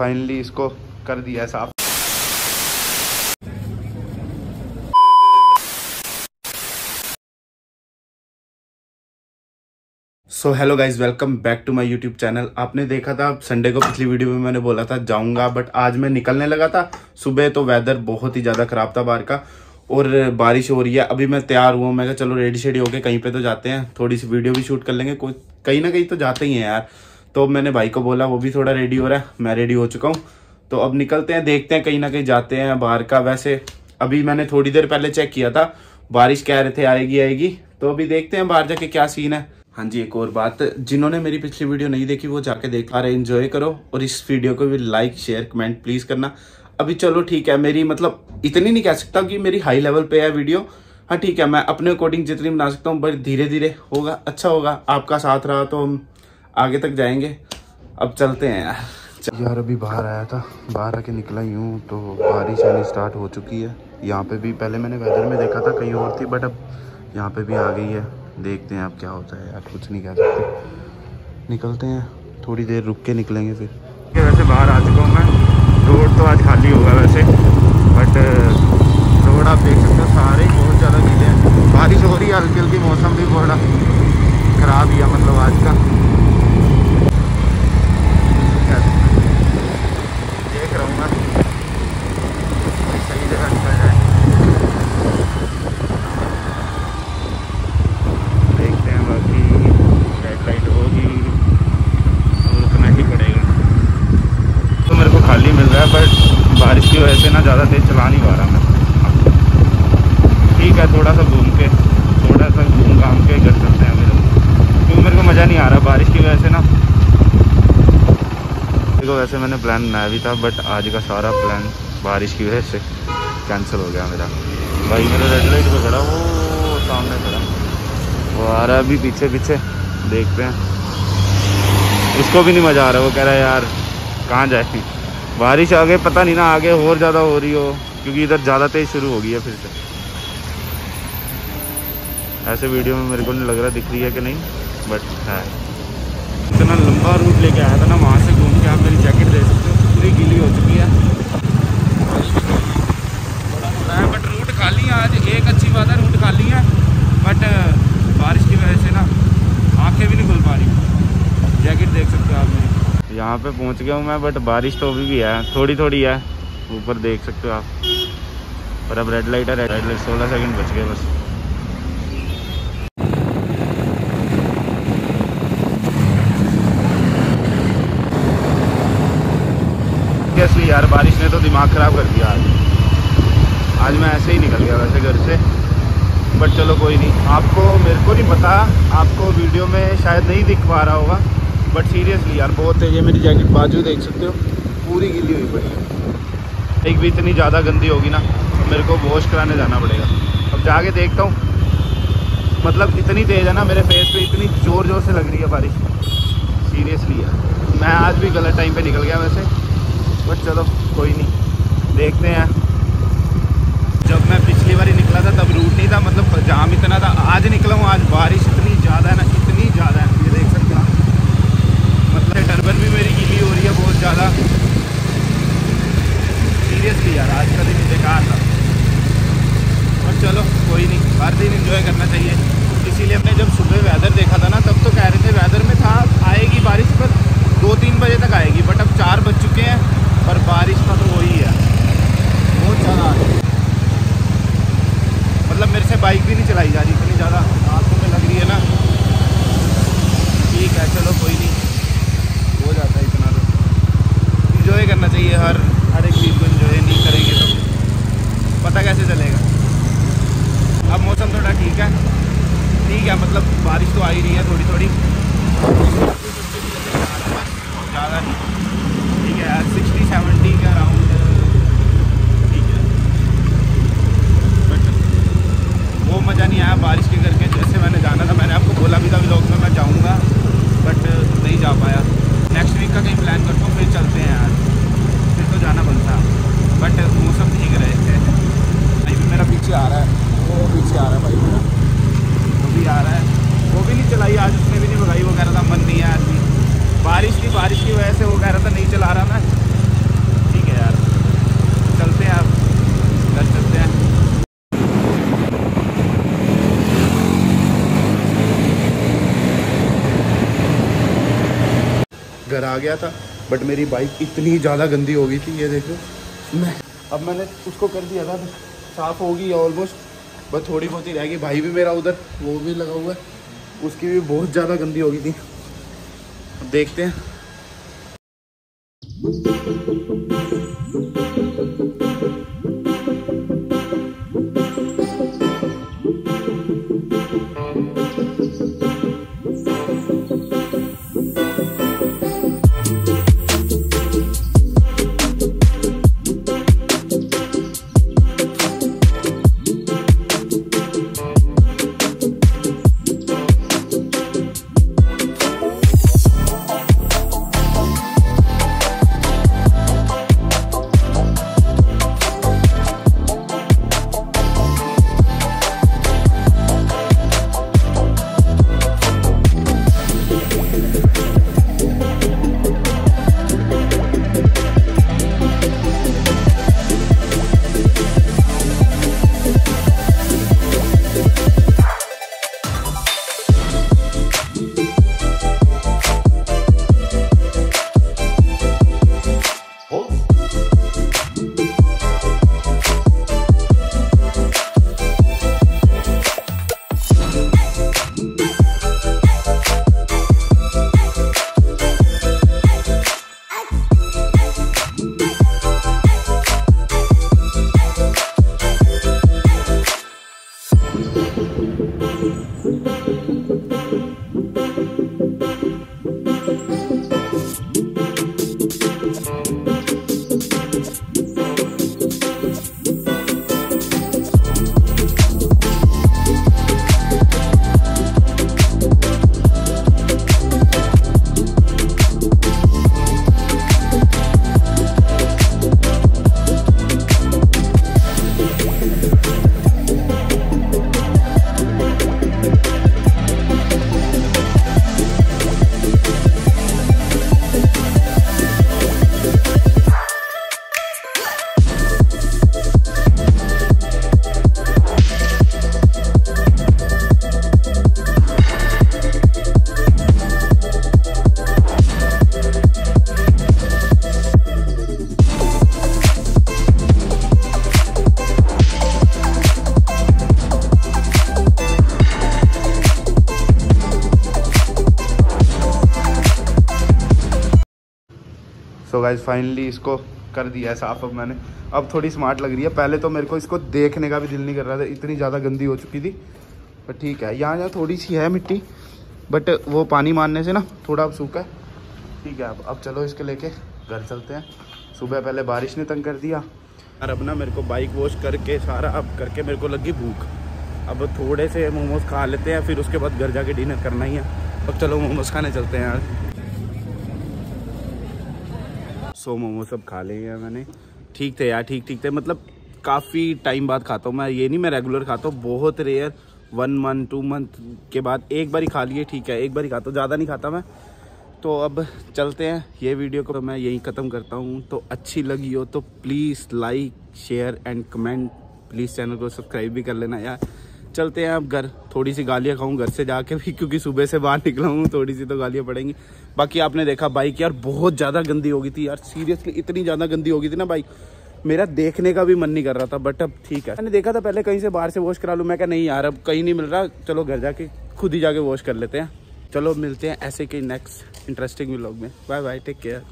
Finally इसको कर दिया है साफ़। So hello guys welcome back to my YouTube channel आपने देखा था संडे को पिछली वीडियो में मैंने बोला था, जाऊँगा बट आज मैं निकलने लगा था। सुबह तो वेदर बहुत ही ज़्यादा ख़राब था बाहर का, और बारिश हो रही है। अभी मैं तैयार हुआ मैं कहा, चलो रेडी शेडी होके कहीं पे तो जाते हैं। थोड़ी सी वीडियो भी शूट कर लेंगे। कोई कहीं ना कहीं तो जाते ही हैं यार। तो मैंने भाई को बोला, वो भी थोड़ा रेडी हो रहा है, मैं रेडी हो चुका हूँ। तो अब निकलते हैं, देखते हैं, कहीं ना कहीं जाते हैं बाहर का। वैसे अभी मैंने थोड़ी देर पहले चेक किया था, बारिश कह रहे थे, आएगी आएगी। तो अभी देखते हैं बाहर जाके क्या सीन है। हाँ जी, एक और बात, जिन्होंने मेरी पिछली वीडियो नहीं देखी, वो जाके देख पा रहे एंजॉय करो और इस वीडियो को भी लाइक शेयर कमेंट प्लीज़ करना। अभी चलो, ठीक है, मेरी मतलब इतनी नहीं कह सकता कि मेरी हाई लेवल पे है वीडियो हाँ ठीक है, मैं अपने अकॉर्डिंग जितनी बना सकता हूँ बट धीरे धीरे होगा अच्छा होगा, आपका साथ रहा तो हम आगे तक जाएँगे। अब चलते हैं यार। यार अभी बाहर आया था। बाहर आके निकला ही हूँ तो बारिश आनी स्टार्ट हो चुकी है। यहाँ पे भी पहले मैंने वेदर में देखा था कहीं और थी बट अब यहाँ पे भी आ गई है। देखते हैं अब क्या होता है यार कुछ नहीं कह सकते। निकलते हैं। थोड़ी देर रुक के निकलेंगे फिर। वैसे बाहर आ चुका हूँ मैं। रोड तो आज खाली होगा वैसे बट रोड आप देख सकते हो सारे बहुत ज़्यादा गीले हैं बारिश हो रही है हल्की हल्की मौसम भी बड़ा ख़राब ही है मतलब आज का देख रहा हूँ मैं सही जगह निकल जाए देखते हैं बाकी रेड लाइट होगी तो रुकना ही पड़ेगा तो मेरे को खाली मिल रहा है बट बारिश की वजह से ना ज़्यादा तेज़ चला नहीं पा रहा मैं ठीक है थोड़ा सा घूम के थोड़ा सा घूम घाम के कर सकते हैं मेरे क्योंकि मेरे को मज़ा नहीं आ रहा बारिश की वजह से ना। देखो, वैसे मैंने प्लान बनाया भी था बट आज का सारा प्लान बारिश की वजह से कैंसिल हो गया मेरा। भाई, मेरा रेड लाइट पे खड़ा, वो सामने खड़ा। वो आ रहा है अभी पीछे पीछे। देखते हैं। उसको भी नहीं मज़ा आ रहा, वो कह रहा है, यार, कहाँ जाए? बारिश आगे, पता नहीं ना, आगे और ज़्यादा हो रही हो, क्योंकि इधर ज़्यादा तेज़ शुरू हो गई है फिर से। ऐसे वीडियो में मेरे को नहीं लग रहा दिख रही है कि नहीं बट है। इतना लंबा रूट लेके आया था ना, वहाँ से घूम के आप मेरी जैकेट दे सकते हो, पूरी गीली हो चुकी है। बट रूट खाली है आज, एक अच्छी बात है रूट खाली है बट बारिश की वजह से ना आँखें भी नहीं खुल पा रही। जैकेट देख सकते हो आप मेरी। यहाँ पे पहुँच गया हूँ मैं बट बारिश तो अभी भी है थोड़ी थोड़ी है, ऊपर देख सकते हो आप। पर अब रेड लाइट है रेड लाइट सोलह सेकंड बच गए बस सीरियसली यार, बारिश ने तो दिमाग ख़राब कर दिया आज। आज मैं ऐसे ही निकल गया वैसे घर से। बट चलो कोई नहीं। आपको, मेरे को नहीं पता, आपको वीडियो में शायद नहीं दिख पा रहा होगा। बट सीरियसली यार, बहुत तेज है, मेरी जैकेट बाजू देख सकते हो। पूरी गिली हुई पड़ी एक भी इतनी ज़्यादा गंदी होगी ना तो मेरे को वॉश कराने जाना पड़ेगा। अब जाके देखता हूँ। मतलब इतनी तेज़ है ना, मेरे फेस पे इतनी ज़ोर ज़ोर से लग रही है बारिश। सीरियसली यार। मैं आज भी गलत टाइम पे निकल गया वैसे। बट चलो, कोई नहीं। देखते हैं। जब मैं पिछली बार निकला था, तब रूट नहीं था मतलब जाम इतना था। आज निकला हूँ, आज बारिश इतनी ज़्यादा है ना, इतनी ज़्यादा है ये देख सकते हो मतलब टर्बन भी मेरी गीली हो रही है बहुत ज़्यादा सीरियसली यार आज का दिन बेकार था और चलो कोई नहीं हर दिन इंजॉय करना चाहिए इसीलिए हमने जब सुबह वेदर देखा था ना तब तो कह रहे थे वेदर में था आएगी बारिश पर दो तीन बजे तक आएगी बट अब चार बज चुके हैं पर बारिश का तो वही है। बहुत ज़्यादा मतलब मेरे से बाइक भी नहीं चलाई जा रही, इतनी ज़्यादा आँखों में लग रही है ना। ठीक है, चलो कोई नहीं। हो जाता है इतना तो। इन्जॉय करना चाहिए हर हर एक चीज़ को इंजॉय नहीं करेंगे तो पता कैसे चलेगा अब मौसम थोड़ा ठीक है ठीक है मतलब बारिश तो आ ही रही है थोड़ी थोड़ी ज़्यादा नहीं ठीक है सिक्सटी सेवेंटी के अराउंड ठीक है बट वो मज़ा नहीं आया बारिश के करके जैसे मैंने जाना था मैंने आपको बोला भी था व्लॉग में मैं जाऊँगा बट नहीं जा पाया नेक्स्ट वीक का कहीं प्लान करता हूँ फिर चलते हैं यार फिर तो जाना बनता बट मौसम ठीक रहे भाई भी मेरा पीछे आ रहा है वो पीछे आ रहा है भाई मेरा वो भी आ रहा है वो भी नहीं चलाई आज उसने भी नहीं भगाई वो कह रहा था मन नहीं है आज भी बारिश की बारिश की वजह से वो कह रहा था नहीं चला रहा मैं चलते हैं अब घर चलते हैं घर आ गया था बट मेरी बाइक इतनी ज़्यादा गंदी हो गई थी, ये देखो। मैं अब मैंने उसको कर दिया था, साफ़ होगी ऑलमोस्ट बस थोड़ी बहुत ही रह गई। भाई भी मेरा उधर, वो भी लगा हुआ है। उसकी भी बहुत ज़्यादा गंदी हो गई थी। अब देखते हैं। गाइज़ फाइनली इसको कर दिया है साफ़ अब मैंने। अब थोड़ी स्मार्ट लग रही है। पहले तो मेरे को इसको देखने का भी दिल नहीं कर रहा था। इतनी ज़्यादा गंदी हो चुकी थी। पर ठीक है, यहाँ यहाँ थोड़ी सी है मिट्टी बट वो पानी मारने से ना थोड़ा अब सूखा है। ठीक है, अब अब चलो इसके लेके घर चलते हैं। सुबह पहले बारिश ने तंग कर दिया। और अब ना मेरे को बाइक वॉश करके सारा, अब करके मेरे को लगी भूख। अब थोड़े से मोमोज खा लेते हैं, फिर उसके बाद घर जाके डिनर करना ही है। अब चलो मोमोज खाने चलते हैं यार। सो मोमो सब खा लिए हैं मैंने। ठीक थे यार, ठीक ठीक थे। मतलब काफ़ी टाइम बाद खाता हूँ मैं। ये नहीं, मैं रेगुलर खाता हूँ। बहुत rare one month two month के बाद एक बार ही खा लिए, ठीक है। एक बार ही खाता हूँ, ज़्यादा नहीं खाता मैं। तो अब चलते हैं ये वीडियो को। मैं यहीं ख़त्म करता हूँ। तो अच्छी लगी हो तो please like share and comment please channel को सब्सक्राइब भी कर लेना यार। चलते हैं अब घर, थोड़ी सी गालियाँ खाऊँ घर से जाके भी, क्योंकि सुबह से बाहर निकला हूँ, थोड़ी सी तो गालियाँ पड़ेंगी। बाकी आपने देखा बाइक यार बहुत ज़्यादा गंदी हो गई थी यार सीरियसली इतनी ज़्यादा गंदी हो गई थी ना बाइक मेरा देखने का भी मन नहीं कर रहा था बट अब ठीक है। मैंने देखा था पहले कहीं से बाहर से वॉश करा लूँ, मैं क्या नहीं यार, अब कहीं नहीं मिल रहा, चलो घर जाके खुद ही जाके वॉश कर लेते हैं। चलो मिलते हैं ऐसे के नेक्स्ट इंटरेस्टिंग व्लॉग में। Bye bye take care